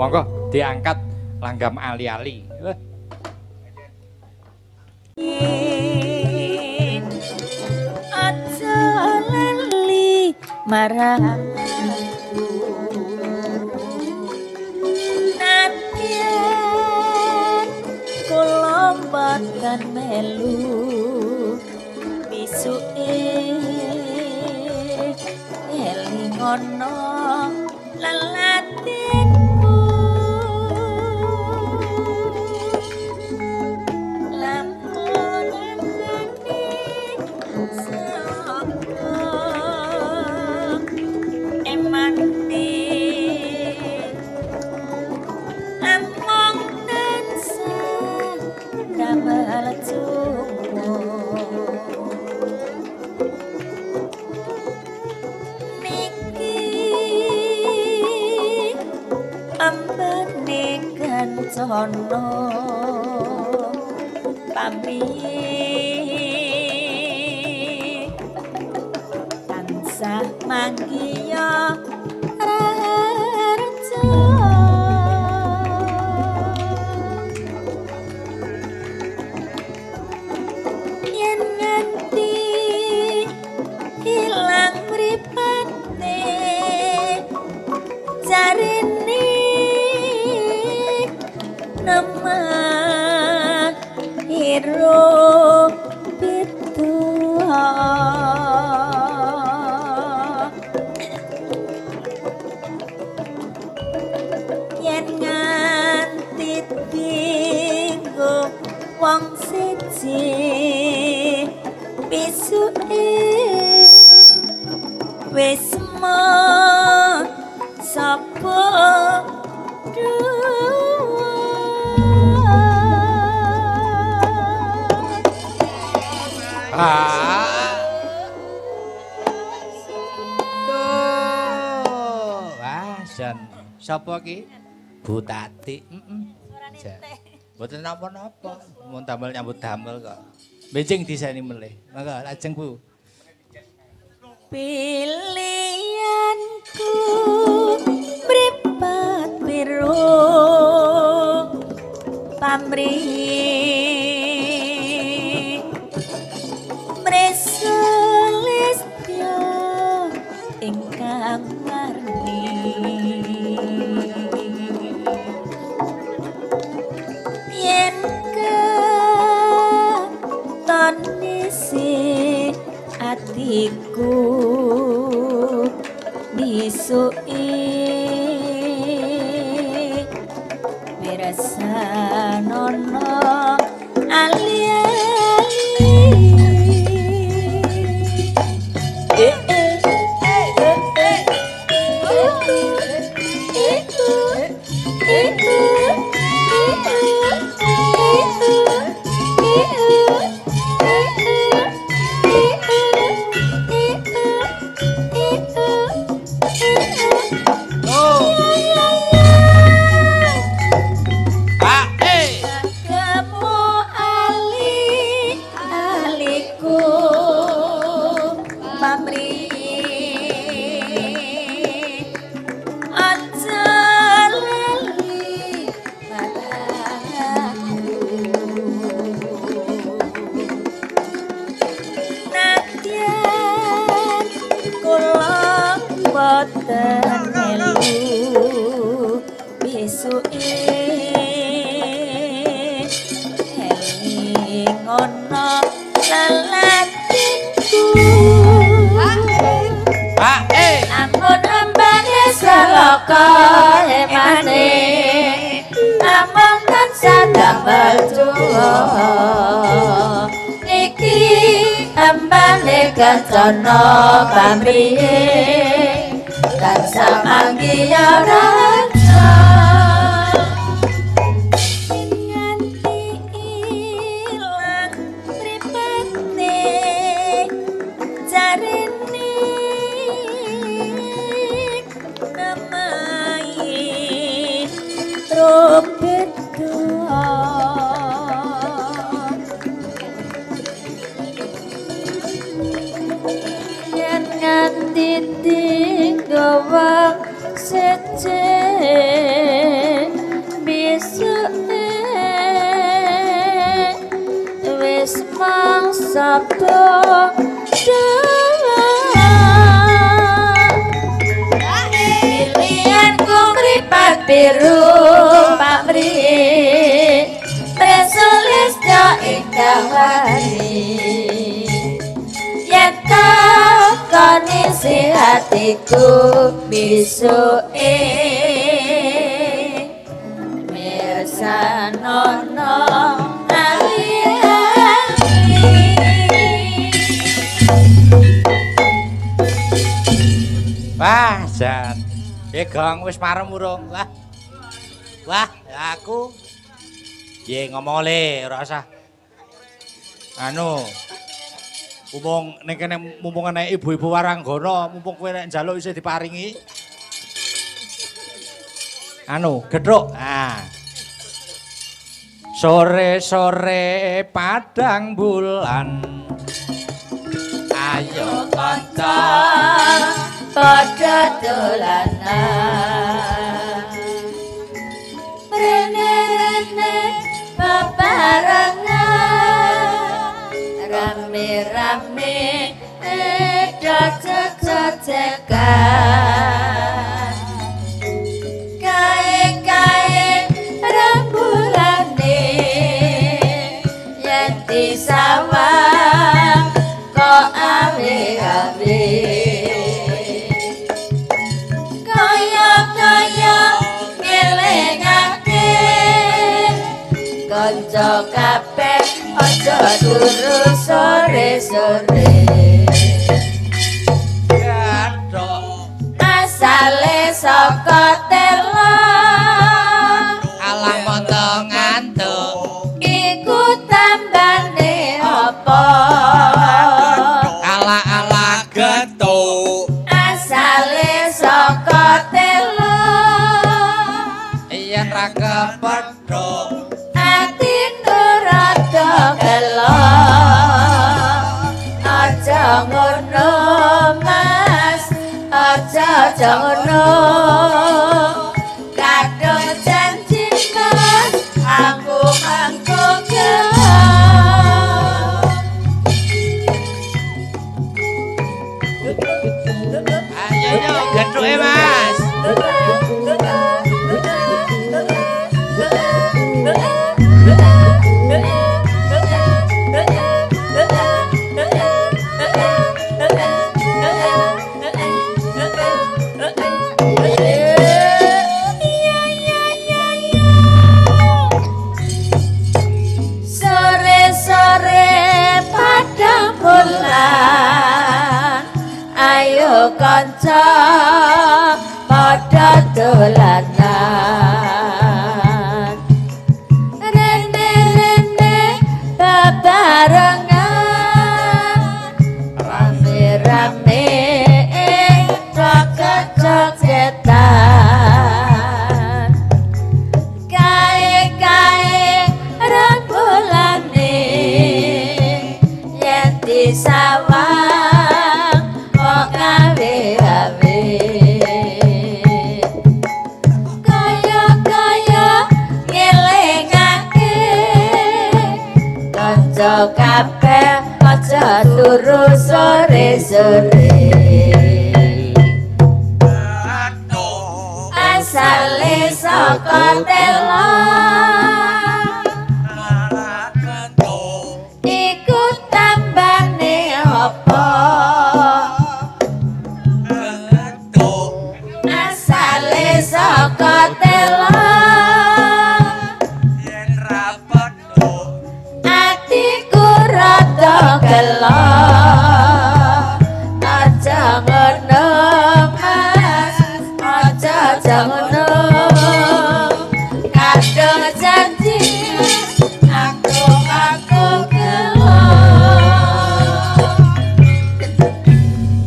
Monggo diangkat langgam ali-ali. Eh. Aja lali marang Nadyan kula mboten melu bisuke eling ana ambane kancana pamrih tansah manggiya nama hero sapa ki? Bu Tati. Heeh. Mboten napa-napa. Mun damel nyambut damel kok. Benjing diseni melih. Monggo lajeng Bu. pilihanku mripat biru pamrih mresulistya ingkang warni salaka emane tansah damel tuwa iki ambane kancana pamrihe tansah manggiya raja biru pamrih Presulis jo indah wani Yen tau kondisi hatiku bisuke Mirsa nono Wah, jan. Piye Gong, wis marem urung? Wah. Wah, aku. Piye ngomong le, ora usah. Anu. Mumpung ning kene mumpung ana ibu-ibu waranggana, mumpung kowe nek njaluk isih diparingi. Anu, gethuk. Ah. Sore-sore padang bulan. Ayo kanca padha dolanan bebarengan rame-rame cocok-cocokan kanca kabeh aja turu sore-sore. Gathok asale saka telo. Alah moto ngantuk. Iku tambane apa? Ala getuk. Asale saka telo. Yen ra kepethuk ngono kabeh aja turu sore-sore. Asale saka telo gelo aja ngono mas aja ngono kadung janji aku aku gelo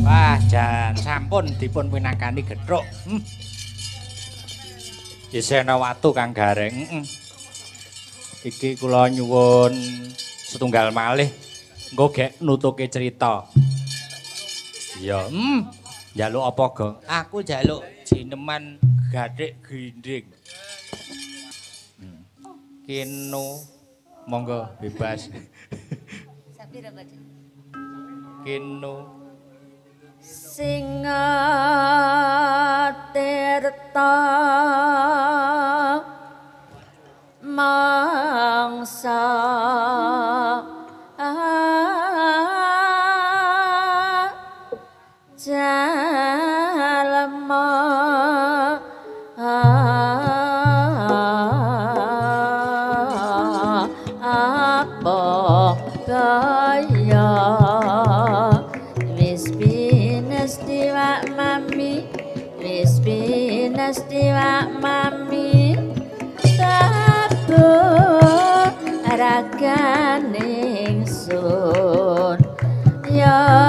wah jan sampun dipun winakani gethuk hmm. Isena watu Kang Gareng. Mm-mm. Iki kula nyuwun setunggal malih engko gek nutuke cerita. Iya, hmm. Njaluk apa, Gong? Aku njaluk jineman gadhik ginding. Hmm. Kino monggo bebas. Sapira, Pak? kinu singa tirta mangsa ya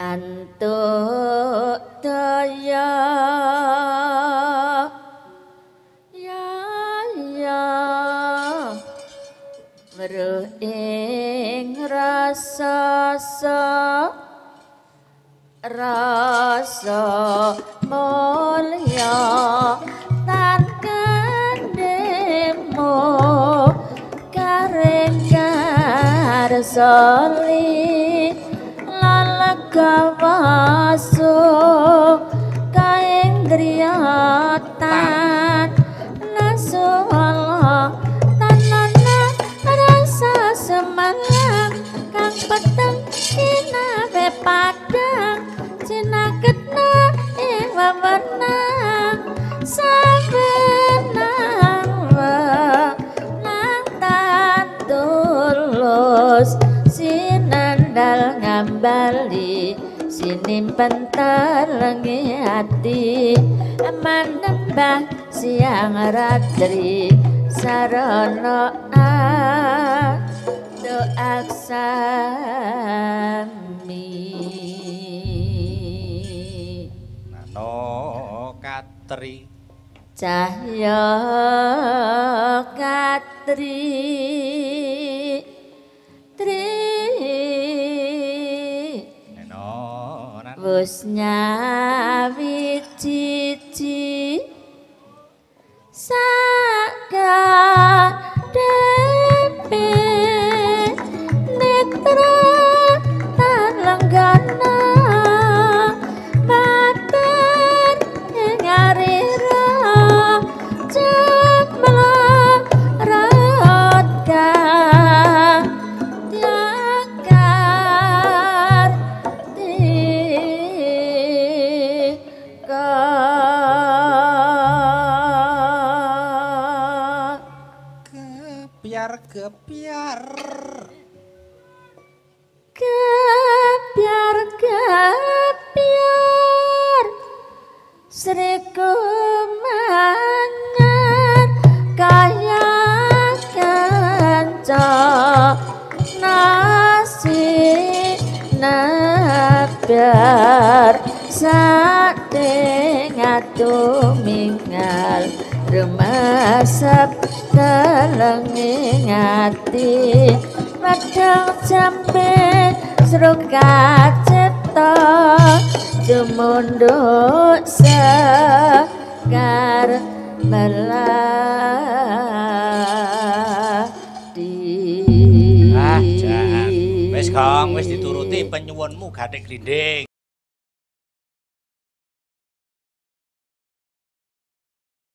antuk daya. Ya ya. Weruh ing rasa sa rasa mulya tan kandemo kareng karsoli lalagawaso sinimpen telengi hati manembah siang ratri. Sarana doa sami. Nano katri. Cahya katri nan kepiar. Kepiar Kepiar Sri kumangan kaya kanca. Nasi nabiar sate ngatu minggal rumasap telengi ngati Padang sampe serukat cipta Dumunduk sekar meladi Ah, Jan. Wis, Kang, wis dituruti penyuwunmu gathik glinding.